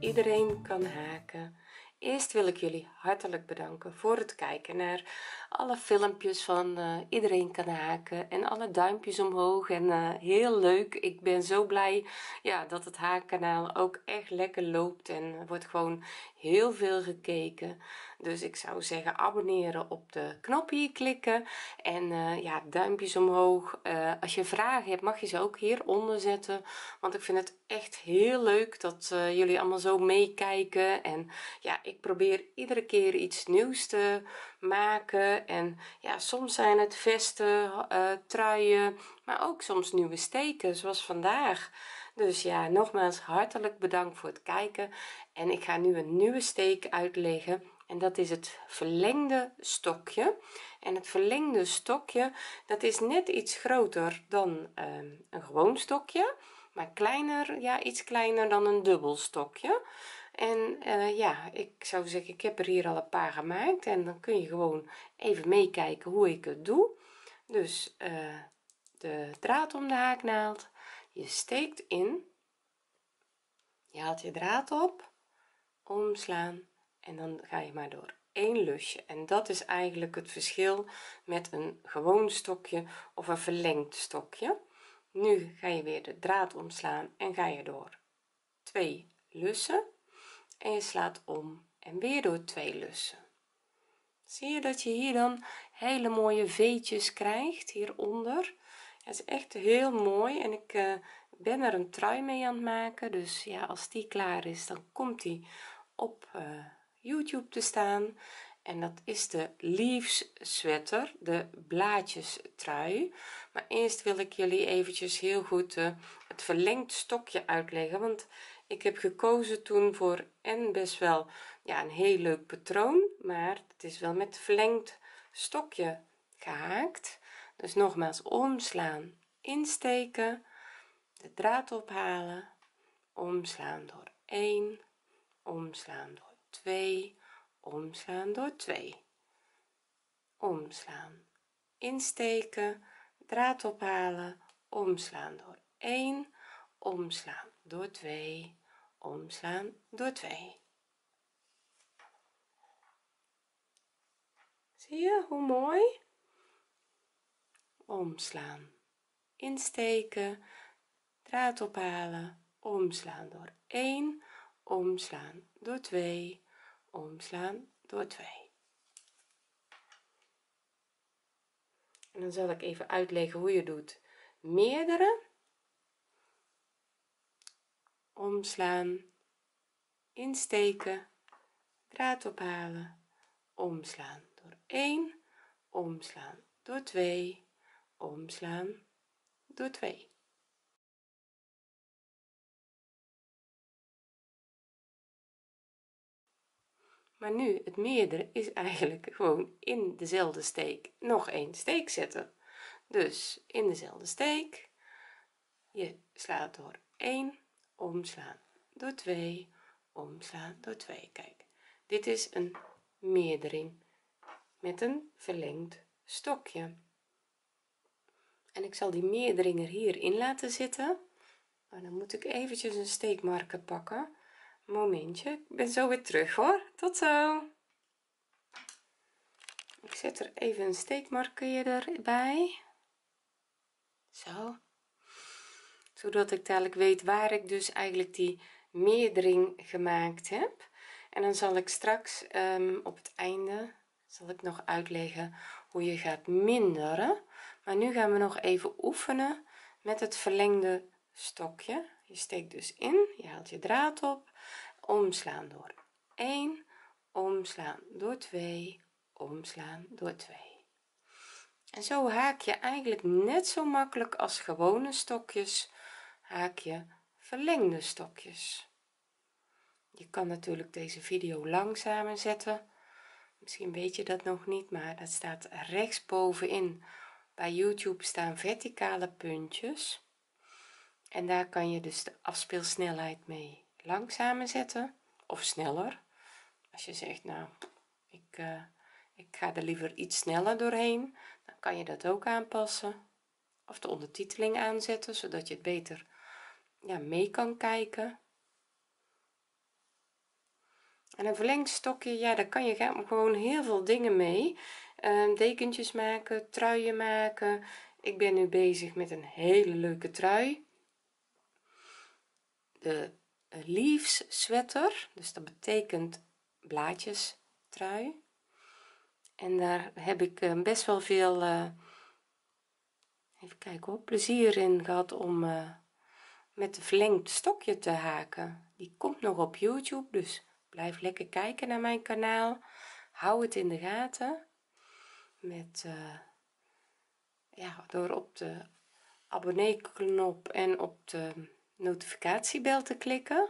iedereen kan haken. Eerst wil ik jullie hartelijk bedanken voor het kijken naar alle filmpjes van uh, iedereen kan haken en alle duimpjes omhoog. En uh, heel leuk. Ik ben zo blij ja dat het haakkanaal ook echt lekker loopt en wordt gewoon heel veel gekeken dus ik zou zeggen abonneren op de knop hier klikken en uh, ja duimpjes omhoog. Als je vragen hebt mag je ze ook hieronder zetten want ik vind het echt heel leuk dat jullie allemaal zo meekijken. En ja ik probeer iedere keer iets nieuws te maken en ja soms zijn het vesten truien maar ook soms nieuwe steken zoals vandaag. Dus ja nogmaals hartelijk bedankt voor het kijken en ik ga nu een nieuwe steek uitleggen en dat is het verlengde stokje. En het verlengde stokje dat is net iets groter dan uh, een gewoon stokje maar kleiner ja iets kleiner dan een dubbel stokje. En uh, ja ik zou zeggen ik heb er hier al een paar gemaakt en dan kun je gewoon even meekijken hoe ik het doe. Dus uh, de draad om de haaknaald je steekt in. Je haalt je draad op. Omslaan en dan ga je maar door één lusje. En dat is eigenlijk het verschil met een gewoon stokje of een verlengd stokje. Nu ga je weer de draad omslaan en ga je door twee lussen. En je slaat om en weer door twee lussen. Zie je dat je hier dan hele mooie veetjes krijgt hieronder? Het is echt heel mooi en ik uh, ben er een trui mee aan het maken. Dus ja als die klaar is dan komt die op uh, youtube te staan. En dat is de leaves sweater de blaadjes trui. Maar eerst wil ik jullie eventjes heel goed uh, het verlengd stokje uitleggen. Want ik heb gekozen toen voor en best wel ja een heel leuk patroon. Maar het is wel met verlengd stokje gehaakt. Dus nogmaals omslaan insteken de draad ophalen omslaan door 1 omslaan door 2 omslaan door 2 omslaan. Insteken. Draad ophalen. Omslaan door 1 omslaan door 2 omslaan door 2 zie je hoe mooi? Omslaan. Insteken. Draad ophalen. Omslaan door 1 omslaan door 2 omslaan door 2 en dan zal ik even uitleggen hoe je doet. Meerdere omslaan insteken draad ophalen omslaan door 1 omslaan door 2 omslaan door 2 maar nu het meerdere is eigenlijk gewoon in dezelfde steek nog een steek zetten. Dus in dezelfde steek je slaat door 1 omslaan door 2 omslaan door 2 kijk dit is een meerdering met een verlengd stokje. En ik zal die meerdering er hierin laten zitten. Maar dan moet ik eventjes een steekmarker pakken momentje ik ben zo weer terug hoor. Tot zo. Ik zet er even een steekmarkeer erbij zo. Zodat ik dadelijk weet waar ik dus eigenlijk die meerdering gemaakt heb. En dan zal ik straks um, op het einde zal ik nog uitleggen hoe je gaat minderen. Maar nu gaan we nog even oefenen met het verlengde stokje je steekt dus in je haalt je draad op. Omslaan door 1 omslaan door 2 omslaan door 2 en zo haak je eigenlijk net zo makkelijk als gewone stokjes haak je verlengde stokjes. Je kan natuurlijk deze video langzamer zetten. Misschien weet je dat nog niet maar dat staat rechts bovenin bij youtube staan verticale puntjes en daar kan je dus de afspeelsnelheid mee langzamer zetten of sneller. Als je zegt nou ik uh, ik ga er liever iets sneller doorheen dan kan je dat ook aanpassen of de ondertiteling aanzetten zodat je het beter ja mee kan kijken. En een verlengstokje ja daar kan je gewoon heel veel dingen mee. Um, dekentjes maken truien maken. Ik ben nu bezig met een hele leuke trui de leaves sweater dus dat betekent blaadjes trui. En daar heb ik uh, best wel veel uh, even kijken hoor plezier in gehad om uh, met een verlengd stokje te haken. Die komt nog op youtube dus blijf lekker kijken naar mijn kanaal. Hou het in de gaten met ja door op de abonnee knop en op de notificatiebel te klikken.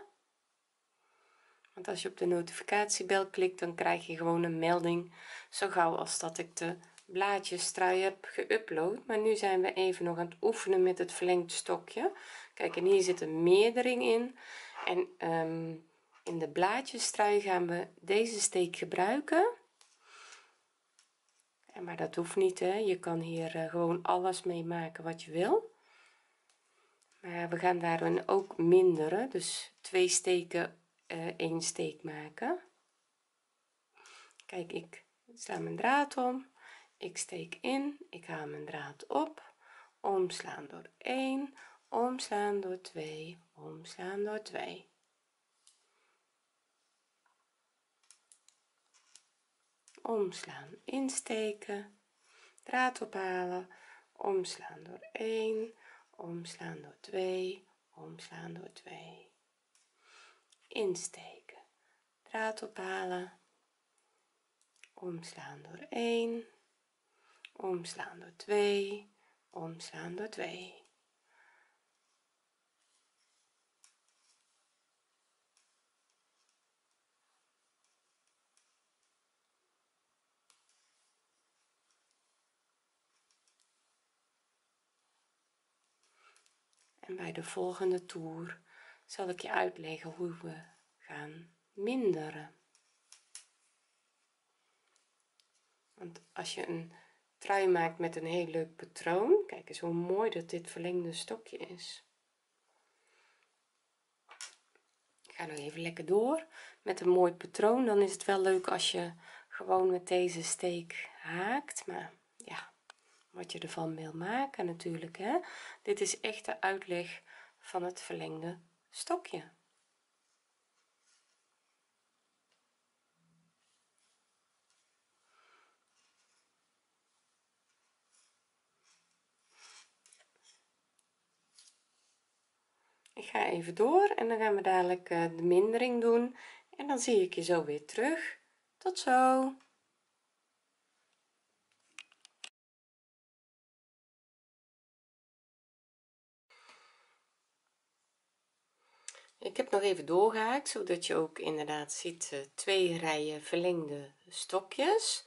Want als je op de notificatiebel klikt dan krijg je gewoon een melding. Zo gauw als dat ik de blaadjes trui heb geüpload. Maar nu zijn we even nog aan het oefenen met het verlengd stokje. Kijk en hier zit een meerdering in. En um, in de blaadjestrui gaan we deze steek gebruiken. En maar dat hoeft niet hè. Je kan hier uh, gewoon alles mee maken wat je wil we gaan daarin ook minderen dus twee steken uh, één steek maken. Kijk ik sla mijn draad om ik steek in ik haal mijn draad op. Omslaan door 1 omslaan door 2 omslaan door 2 omslaan insteken draad ophalen omslaan door 1 omslaan door 2 omslaan door 2 insteken. Draad ophalen. Omslaan door 1 omslaan door 2 omslaan door 2 en bij de volgende toer zal ik je uitleggen hoe we gaan minderen. Want als je een trui maakt met een heel leuk patroon kijk eens hoe mooi dat dit verlengde stokje is. Ik ga nog even lekker door met een mooi patroon. Dan is het wel leuk als je gewoon met deze steek haakt maar wat je ervan wil maken natuurlijk hè. Dit is echt de uitleg van het verlengde stokje. Ik ga even door en dan gaan we dadelijk eh, de mindering doen. En dan zie ik je zo weer terug. Tot zo ik heb nog even doorgehaakt zodat je ook inderdaad ziet uh, twee rijen verlengde stokjes.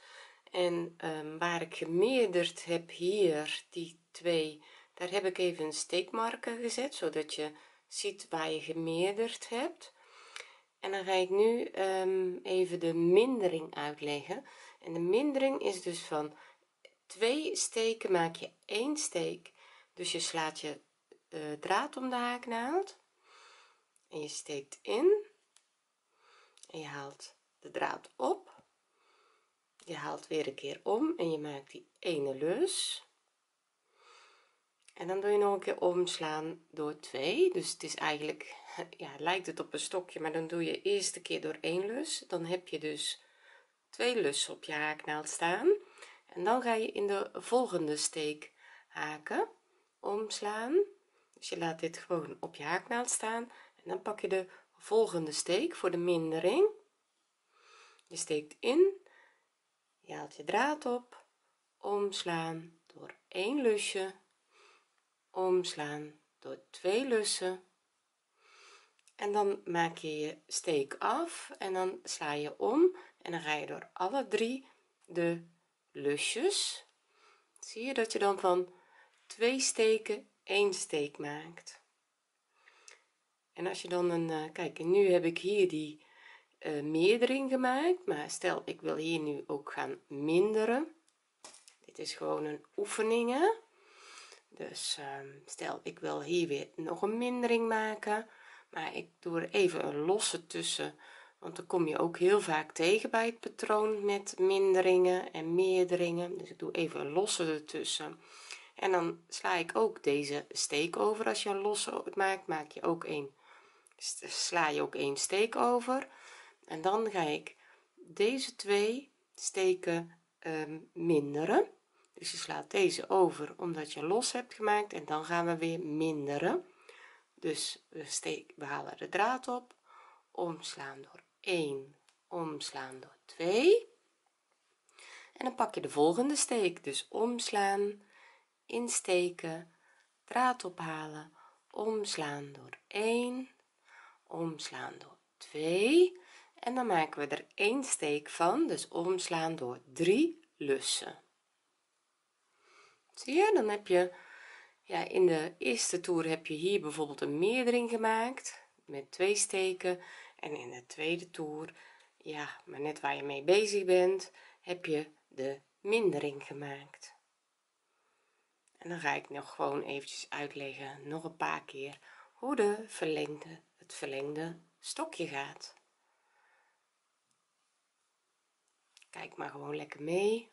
En um, waar ik gemeerderd heb hier die twee daar heb ik even een steekmarker gezet zodat je ziet waar je gemeerderd hebt. En dan ga ik nu um, even de mindering uitleggen. En de mindering is dus van twee steken maak je één steek. Dus je slaat je uh, draad om de haaknaald en je steekt in. En je haalt de draad op. Je haalt weer een keer om en je maakt die ene lus en dan doe je nog een keer omslaan door 2 dus het is eigenlijk ja lijkt het op een stokje maar dan doe je eerste keer door één lus dan heb je dus twee lussen op je haaknaald staan. En dan ga je in de volgende steek haken. Omslaan. Dus je laat dit gewoon op je haaknaald staan en dan pak je de volgende steek voor de mindering. Je steekt in je haalt je draad op omslaan door één lusje omslaan door twee lussen. En dan maak je je steek af en dan sla je om en dan ga je door alle drie de lusjes. Zie je dat je dan van twee steken één steek maakt en als je dan een uh, kijk en nu heb ik hier die uh, meerdering gemaakt maar stel ik wil hier nu ook gaan minderen. Dit is gewoon een oefening dus uh, stel ik wil hier weer nog een mindering maken maar ik doe er even een losse tussen want dan kom je ook heel vaak tegen bij het patroon met minderingen en meerderingen. Dus ik doe even een losse ertussen. En dan sla ik ook deze steek over. Als je een losse maakt maak je ook een sla je ook een steek over. En dan ga ik deze twee steken um, minderen. Dus je slaat deze over omdat je los hebt gemaakt en dan gaan we weer minderen. Dus we steken we halen de draad op. Omslaan door 1 omslaan door 2 en dan pak je de volgende steek. Dus omslaan insteken draad ophalen omslaan door 1 omslaan door 2 en dan maken we er één steek van dus omslaan door 3 lussen. Zie je dan heb je ja in de eerste toer heb je hier bijvoorbeeld een meerdering gemaakt met twee steken. En in de tweede toer ja maar net waar je mee bezig bent heb je de mindering gemaakt. En dan ga ik nog gewoon eventjes uitleggen nog een paar keer hoe de verlengde het verlengde stokje gaat. Kijk maar gewoon lekker mee.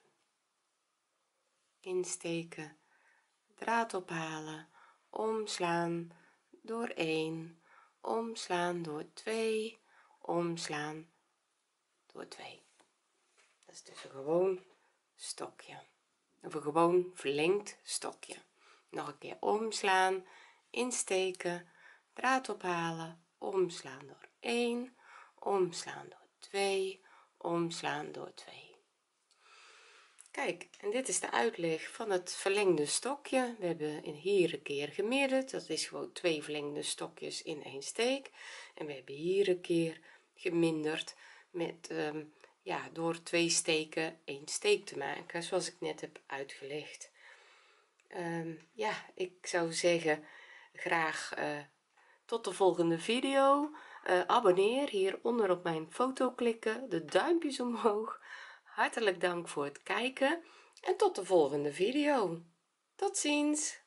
Insteken draad ophalen omslaan door 1 omslaan door 2 omslaan door 2 dat is dus een gewoon stokje of een gewoon verlengd stokje. Nog een keer omslaan insteken draad ophalen omslaan door 1 omslaan door 2 omslaan door 2 kijk en dit is de uitleg van het verlengde stokje. We hebben hier een keer gemiddeld dat is gewoon twee verlengde stokjes in één steek. En we hebben hier een keer geminderd met um, ja door twee steken één steek te maken zoals ik net heb uitgelegd. Um, ja ik zou zeggen graag uh, tot de volgende video. Uh, abonneer hieronder op mijn foto klikken. De duimpjes omhoog. Hartelijk dank voor het kijken. En tot de volgende video. Tot ziens